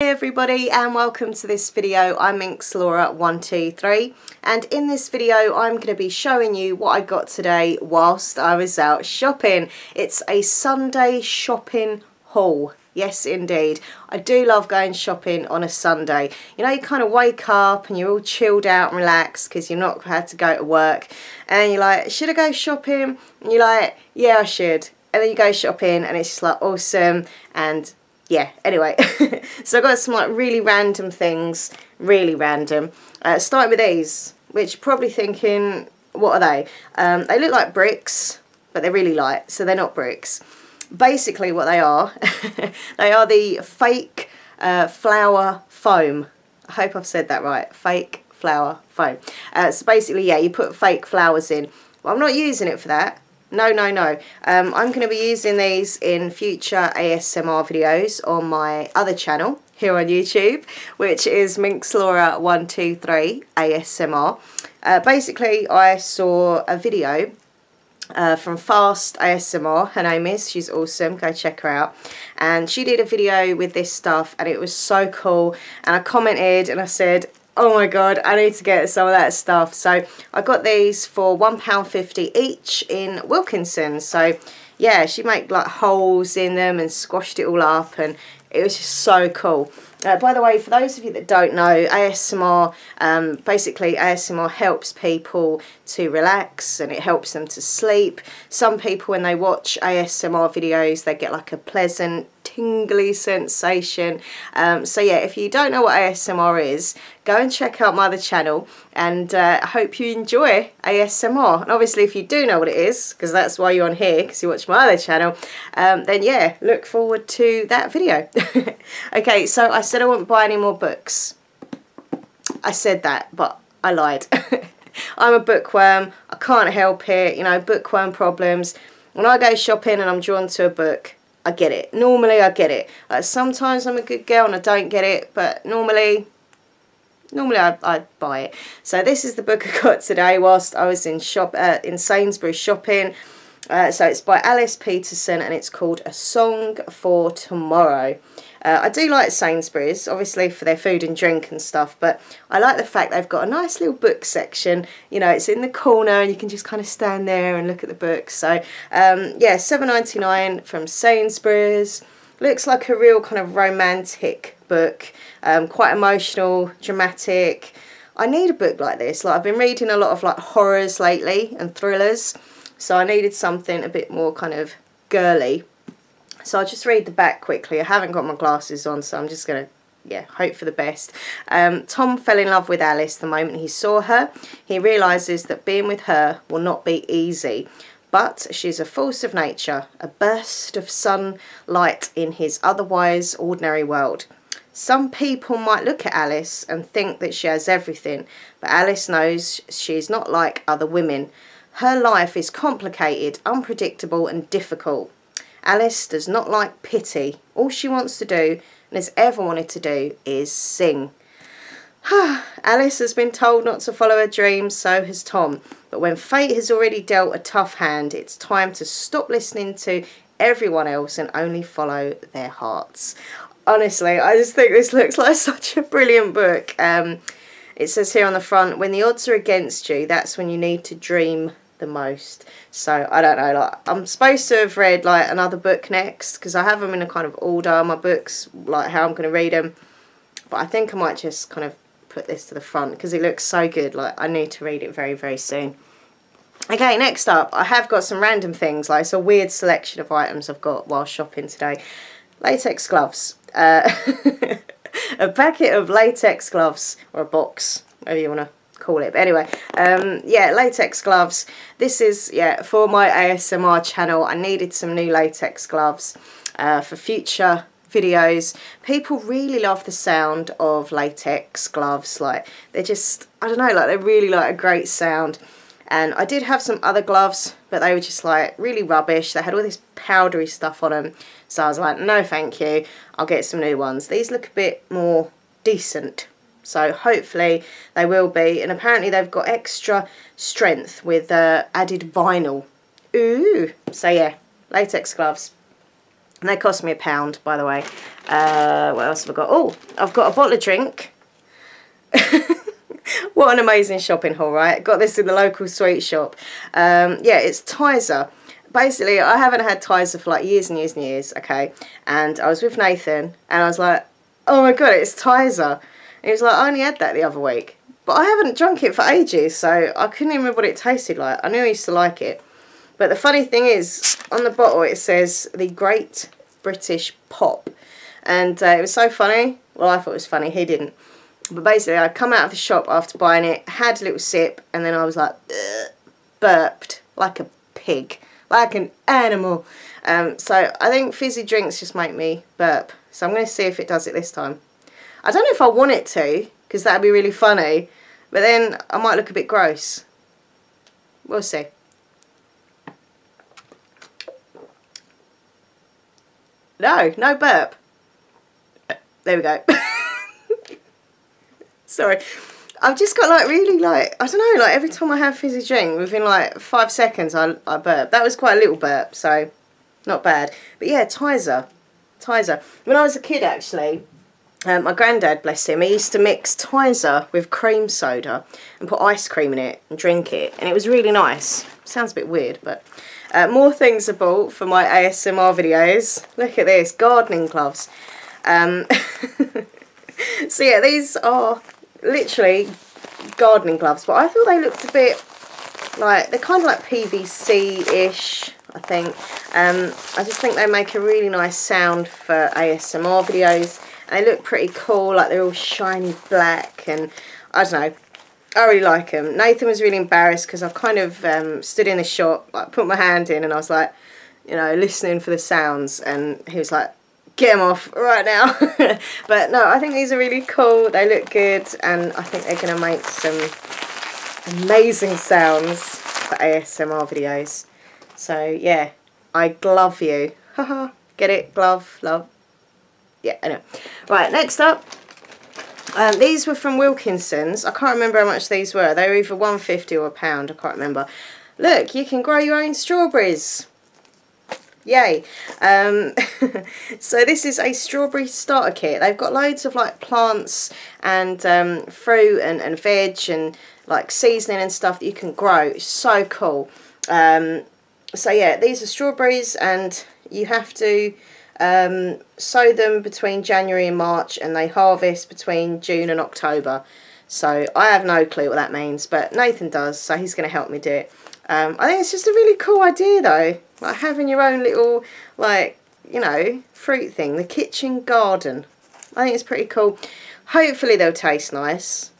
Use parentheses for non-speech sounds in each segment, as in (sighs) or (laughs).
Hey everybody and welcome to this video. I'm Minx Laura123 and in this video I'm going to be showing you what I got today whilst I was out shopping. It's a Sunday shopping haul. Yes indeed. I do love going shopping on a Sunday. You know you kind of wake up and you're all chilled out and relaxed because you're not had to go to work and you're like should I go shopping? And you're like yeah I should and then you go shopping and it's just like awesome and yeah, anyway, (laughs) so I got some like really random things, really random. Uh, starting with these, which you're probably thinking, what are they? Um, they look like bricks, but they're really light, so they're not bricks. Basically what they are, (laughs) they are the fake uh, flower foam. I hope I've said that right, fake flower foam. Uh, so basically, yeah, you put fake flowers in. Well, I'm not using it for that. No, no, no. Um, I'm going to be using these in future ASMR videos on my other channel here on YouTube, which is Minxlaura123 ASMR. Uh, basically, I saw a video uh, from Fast ASMR. Her name is. She's awesome. Go check her out. And she did a video with this stuff and it was so cool. And I commented and I said, oh my god I need to get some of that stuff. So I got these for £1.50 each in Wilkinson. So yeah she made like holes in them and squashed it all up and it was just so cool. Uh, by the way, for those of you that don't know, ASMR, um, basically ASMR helps people to relax and it helps them to sleep. Some people when they watch ASMR videos, they get like a pleasant tingly sensation. Um, so yeah, if you don't know what ASMR is, go and check out my other channel and uh, I hope you enjoy ASMR. And obviously if you do know what it is, because that's why you're on here, because you watch my other channel, um, then yeah, look forward to that video. (laughs) okay, so I said I wouldn't buy any more books. I said that, but I lied. (laughs) I'm a bookworm. I can't help it. You know, bookworm problems. When I go shopping and I'm drawn to a book, I get it. Normally I get it. Like sometimes I'm a good girl and I don't get it, but normally normally I, I buy it. So this is the book I got today whilst I was in shop uh, in Sainsbury's shopping. Uh, so it's by Alice Peterson and it's called A Song for Tomorrow. Uh, I do like Sainsbury's, obviously for their food and drink and stuff, but I like the fact they've got a nice little book section. You know, it's in the corner and you can just kind of stand there and look at the books. So, um, yeah, seven ninety nine from Sainsbury's. Looks like a real kind of romantic book, um, quite emotional, dramatic. I need a book like this. Like I've been reading a lot of like horrors lately and thrillers, so I needed something a bit more kind of girly. So I'll just read the back quickly. I haven't got my glasses on, so I'm just going to yeah, hope for the best. Um, Tom fell in love with Alice the moment he saw her. He realises that being with her will not be easy. But she's a force of nature, a burst of sunlight in his otherwise ordinary world. Some people might look at Alice and think that she has everything, but Alice knows she's not like other women. Her life is complicated, unpredictable and difficult. Alice does not like pity. All she wants to do, and has ever wanted to do, is sing. (sighs) Alice has been told not to follow her dreams, so has Tom. But when fate has already dealt a tough hand, it's time to stop listening to everyone else and only follow their hearts. Honestly, I just think this looks like (laughs) such a brilliant book. Um, it says here on the front, when the odds are against you, that's when you need to dream the most. So I don't know, like I'm supposed to have read like another book next because I have them in a kind of order, my books, like how I'm going to read them. But I think I might just kind of put this to the front because it looks so good. Like I need to read it very, very soon. Okay, next up, I have got some random things. Like it's a weird selection of items I've got while shopping today. Latex gloves. Uh, (laughs) a packet of latex gloves or a box, whatever you want to call it. But anyway, um, yeah, latex gloves. This is, yeah, for my ASMR channel. I needed some new latex gloves uh, for future videos. People really love the sound of latex gloves. Like, they're just, I don't know, like, they're really, like, a great sound. And I did have some other gloves, but they were just, like, really rubbish. They had all this powdery stuff on them. So I was like, no, thank you. I'll get some new ones. These look a bit more decent so hopefully they will be. And apparently they've got extra strength with uh, added vinyl. Ooh. So yeah, latex gloves. And they cost me a pound, by the way. Uh, what else have I got? Oh, I've got a bottle of drink. (laughs) what an amazing shopping haul, right? Got this in the local sweet shop. Um, yeah, it's Tizer. Basically, I haven't had Tizer for like years and years and years, okay? And I was with Nathan, and I was like, oh my god, it's Tizer. He was like, I only had that the other week. But I haven't drunk it for ages, so I couldn't even remember what it tasted like. I knew I used to like it. But the funny thing is, on the bottle it says the Great British Pop. And uh, it was so funny. Well, I thought it was funny. He didn't. But basically, I'd come out of the shop after buying it, had a little sip, and then I was like, burped like a pig, like an animal. Um, so I think fizzy drinks just make me burp. So I'm going to see if it does it this time. I don't know if I want it to, because that would be really funny. But then I might look a bit gross. We'll see. No, no burp. There we go. (laughs) Sorry. I've just got like really like, I don't know, like every time I have fizzy drink, within like five seconds I, I burp. That was quite a little burp, so not bad. But yeah, Tizer. Tizer. When I was a kid actually, um, my granddad, bless him, he used to mix Tizer with cream soda and put ice cream in it and drink it. And it was really nice. Sounds a bit weird, but... Uh, more things are bought for my ASMR videos. Look at this, gardening gloves. Um, (laughs) so yeah, these are literally gardening gloves, but I thought they looked a bit like, they're kind of like PVC-ish, I think. Um, I just think they make a really nice sound for ASMR videos. And they look pretty cool, like they're all shiny black and I don't know. I really like them. Nathan was really embarrassed because I kind of um, stood in the shop, like put my hand in and I was like, you know, listening for the sounds and he was like, get them off right now. (laughs) but no, I think these are really cool. They look good and I think they're going to make some amazing sounds for ASMR videos. So yeah, I glove you. Haha, (laughs) get it? Glove, love. Yeah, anyway. Right, next up. Um, these were from Wilkinson's. I can't remember how much these were. They were either 150 or a pound. I can't remember. Look, you can grow your own strawberries. Yay. Um, (laughs) so this is a strawberry starter kit. They've got loads of like plants and um, fruit and, and veg and like seasoning and stuff that you can grow. It's so cool. Um, so yeah, these are strawberries and you have to um, sow them between January and March and they harvest between June and October. So I have no clue what that means, but Nathan does, so he's going to help me do it. Um, I think it's just a really cool idea though, like having your own little, like, you know, fruit thing, the kitchen garden. I think it's pretty cool. Hopefully they'll taste nice.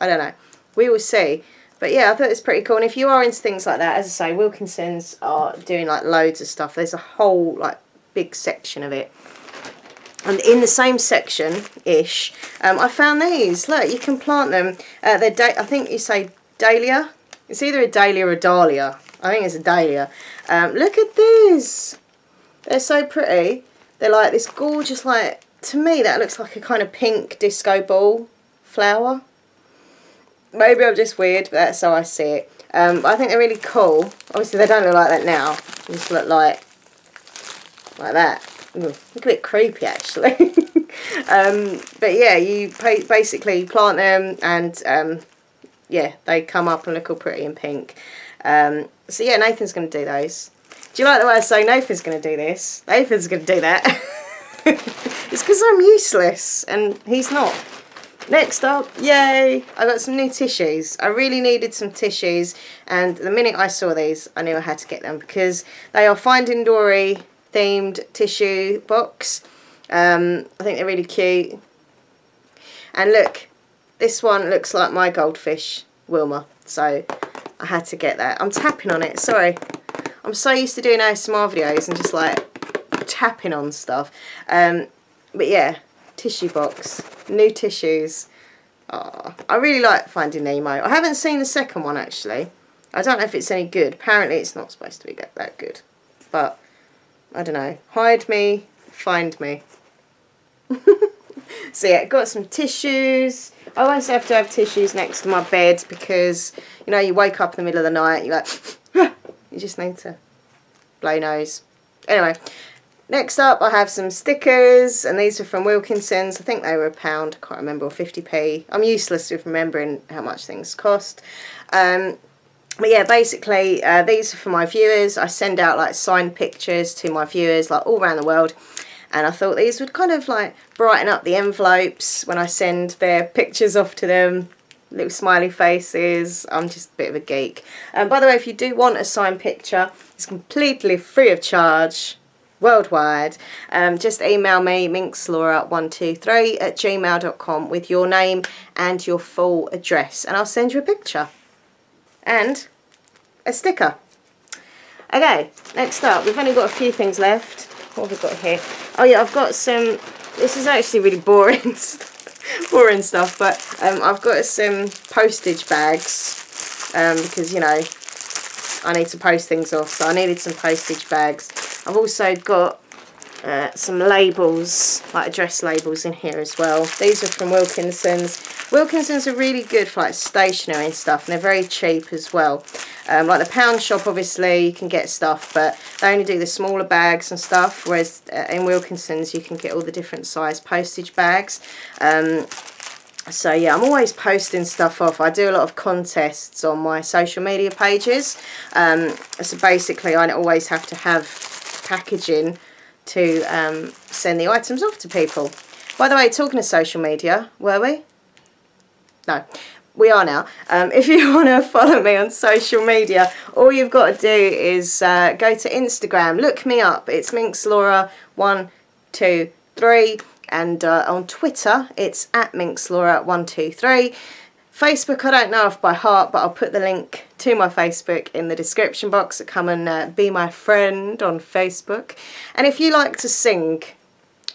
I don't know. We will see. But yeah, I thought it's pretty cool. And if you are into things like that, as I say, Wilkinson's are doing like loads of stuff. There's a whole like big section of it. And in the same section-ish, um, I found these. Look, you can plant them. Uh, they're I think you say dahlia. It's either a dahlia or a dahlia. I think it's a dahlia. Um, look at this. They're so pretty. They're like this gorgeous, like, to me that looks like a kind of pink disco ball flower. Maybe I'm just weird, but that's how I see it. Um, I think they're really cool. Obviously, they don't look like that now. They just look like like that. Ooh, look a bit creepy, actually. (laughs) um, but yeah, you basically plant them and um, yeah, they come up and look all pretty in pink. Um, so yeah, Nathan's going to do those. Do you like the way I say Nathan's going to do this? Nathan's going to do that. (laughs) it's because I'm useless and he's not. Next up, yay, I got some new tissues. I really needed some tissues and the minute I saw these I knew I had to get them because they are Finding Dory themed tissue box. Um, I think they're really cute. And look, this one looks like my goldfish, Wilma. So I had to get that. I'm tapping on it, sorry. I'm so used to doing ASMR videos and just like tapping on stuff. Um, but yeah, tissue box, new tissues. Oh, I really like Finding Nemo. I haven't seen the second one actually. I don't know if it's any good. Apparently it's not supposed to be that good. But, I don't know. Hide me, find me. (laughs) so yeah, got some tissues. I always have to have tissues next to my bed because, you know, you wake up in the middle of the night, you're like, (laughs) you just need to blow nose. Anyway, next up I have some stickers, and these are from Wilkinson's. I think they were a pound, I can't remember, or 50p. I'm useless with remembering how much things cost. Um, but yeah, basically, uh, these are for my viewers. I send out like signed pictures to my viewers, like all around the world. And I thought these would kind of like brighten up the envelopes when I send their pictures off to them. Little smiley faces. I'm just a bit of a geek. And um, by the way, if you do want a signed picture, it's completely free of charge worldwide. Um, just email me, minxlaura123 at gmail.com with your name and your full address. And I'll send you a picture and a sticker. Okay, next up, we've only got a few things left. What have we got here? Oh yeah, I've got some, this is actually really boring, (laughs) boring stuff, but um, I've got some postage bags um, because, you know, I need to post things off, so I needed some postage bags. I've also got uh, some labels, like address labels in here as well. These are from Wilkinson's. Wilkinson's are really good for like stationery and stuff and they're very cheap as well. Um, like the pound shop obviously you can get stuff but they only do the smaller bags and stuff whereas uh, in Wilkinson's you can get all the different size postage bags. Um, so yeah, I'm always posting stuff off. I do a lot of contests on my social media pages. Um, so basically I always have to have packaging to um, send the items off to people. By the way, talking of social media, were we? No, we are now. Um, (laughs) if you want to follow me on social media, all you've got to do is uh, go to Instagram, look me up. It's minxlaura123 and uh, on Twitter it's at minxlaura123. Facebook, I don't know off by heart, but I'll put the link to my Facebook in the description box. Come and uh, be my friend on Facebook. And if you like to sing,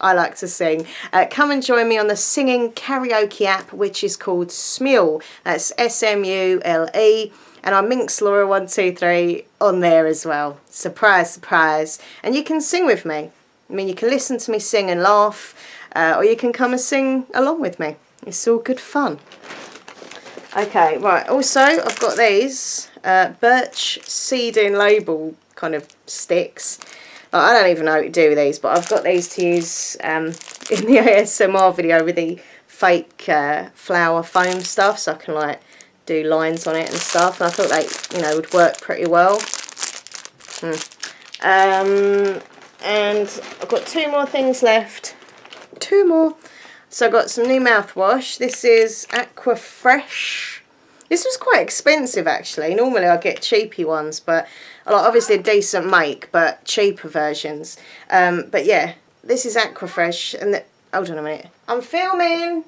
I like to sing, uh, come and join me on the singing karaoke app, which is called Smule. That's S-M-U-L-E. And I'm Minx Laura 123 on there as well. Surprise, surprise. And you can sing with me. I mean, you can listen to me sing and laugh, uh, or you can come and sing along with me. It's all good fun. Okay, right, also I've got these uh, birch seeding label kind of sticks. I don't even know what to do with these, but I've got these to use um, (laughs) in the ASMR video with the fake uh, flower foam stuff, so I can like do lines on it and stuff. And I thought they, you know, would work pretty well. Hmm. Um, and I've got two more things left. Two more. So I got some new mouthwash. This is Aquafresh. This was quite expensive actually. Normally I get cheapy ones, but like, obviously a decent make, but cheaper versions. Um, but yeah, this is Aquafresh. And the, hold on a minute. I'm filming.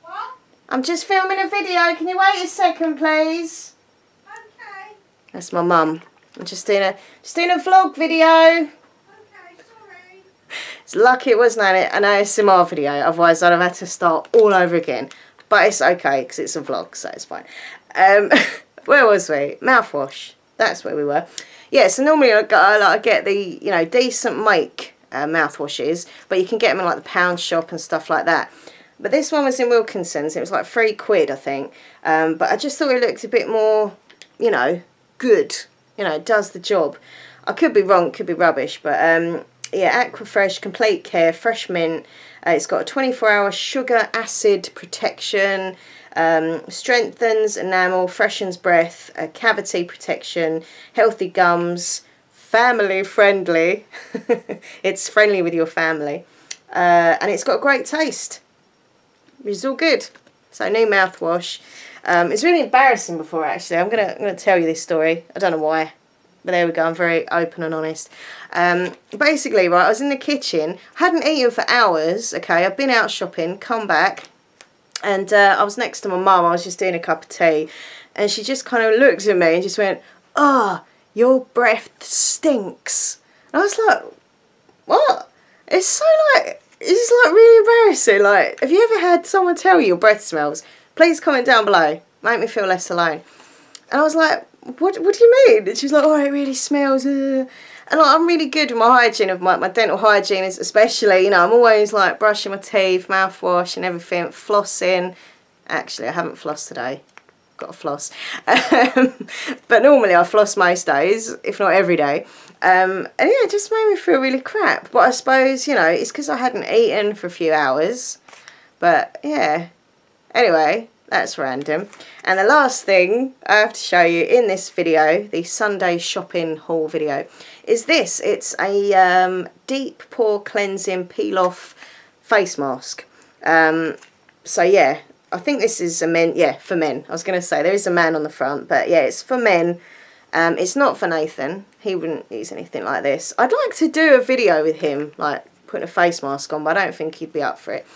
What? I'm just filming a video. Can you wait a second, please? Okay. That's my mum. I'm just doing a just doing a vlog video. It's lucky it wasn't an ASMR video, otherwise I'd have had to start all over again. But it's okay, because it's a vlog, so it's fine. Um, (laughs) where was we? Mouthwash. That's where we were. Yeah, so normally I, I get the, you know, decent make uh, mouthwashes, but you can get them in like the pound shop and stuff like that. But this one was in Wilkinson's. It was like three quid, I think. Um, but I just thought it looked a bit more, you know, good. You know, it does the job. I could be wrong, could be rubbish, but um, yeah, Aquafresh Complete Care Fresh Mint. Uh, it's got a 24 hour sugar acid protection, um, strengthens enamel, freshens breath, uh, cavity protection, healthy gums, family friendly. (laughs) it's friendly with your family. Uh, and it's got a great taste. It's all good. So new mouthwash. Um, it's really embarrassing before actually. I'm gonna I'm gonna tell you this story. I don't know why. But there we go, I'm very open and honest. Um, basically, right, I was in the kitchen, hadn't eaten for hours, okay, I've been out shopping, come back, and uh, I was next to my mum, I was just doing a cup of tea, and she just kind of looked at me and just went, ah, oh, your breath stinks. And I was like, what? It's so like, it's like really embarrassing. Like, have you ever had someone tell you your breath smells? Please comment down below. Make me feel less alone. And I was like, what what do you mean? And she's like, oh, it really smells. Uh. And like, I'm really good with my hygiene, of my, my dental hygiene is especially, you know, I'm always like brushing my teeth, mouthwash and everything, flossing. Actually, I haven't flossed today. got to floss. Um, (laughs) but normally I floss most days, if not every day. Um, and yeah, it just made me feel really crap. But I suppose, you know, it's because I hadn't eaten for a few hours. But yeah. Anyway, that's random. And the last thing I have to show you in this video, the Sunday shopping haul video, is this. It's a um, deep pore cleansing peel off face mask. Um, so yeah, I think this is a men, yeah, for men. I was going to say, there is a man on the front, but yeah, it's for men. Um, it's not for Nathan. He wouldn't use anything like this. I'd like to do a video with him, like putting a face mask on, but I don't think he'd be up for it.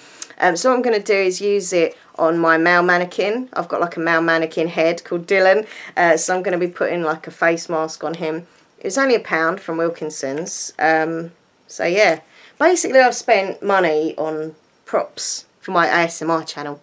Um, so what I'm going to do is use it on my male mannequin. I've got like a male mannequin head called Dylan. Uh, so I'm going to be putting like a face mask on him. It was only a pound from Wilkinson's. Um, so yeah, basically I've spent money on props for my ASMR channel.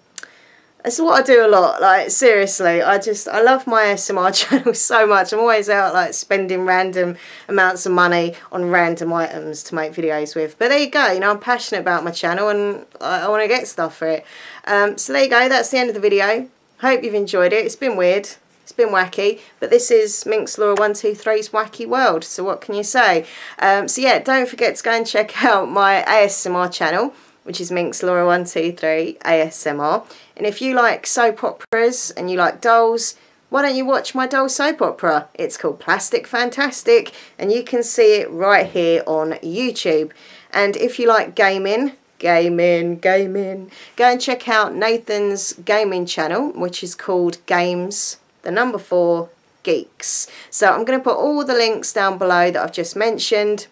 That's what I do a lot, like seriously, I just, I love my ASMR (laughs) channel so much. I'm always out like spending random amounts of money on random items to make videos with. But there you go, you know, I'm passionate about my channel and I, I want to get stuff for it. Um, so there you go, that's the end of the video. Hope you've enjoyed it. It's been weird. It's been wacky, but this is Minx Laura 123's Wacky World, so what can you say? Um, so yeah, don't forget to go and check (laughs) out my ASMR channel which is Minx Laura 123 ASMR. And if you like soap operas and you like dolls, why don't you watch my doll soap opera? It's called Plastic Fantastic and you can see it right here on YouTube. And if you like gaming, gaming, gaming, go and check out Nathan's gaming channel, which is called Games, the number four, Geeks. So I'm going to put all the links down below that I've just mentioned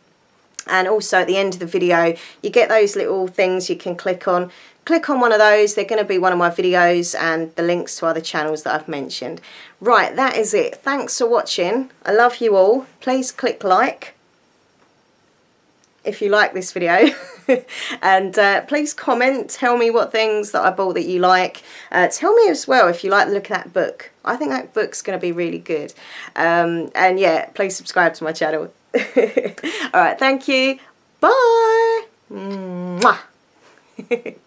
and also at the end of the video you get those little things you can click on. Click on one of those they're going to be one of my videos and the links to other channels that I've mentioned. Right that is it. Thanks for watching. I love you all. Please click like if you like this video. (laughs) And uh, please comment tell me what things that I bought that you like. Uh, tell me as well if you like the look of that book. I think that book's going to be really good. Um, and yeah please subscribe to my channel (laughs) Alright, thank you. Bye. Mwah. (laughs)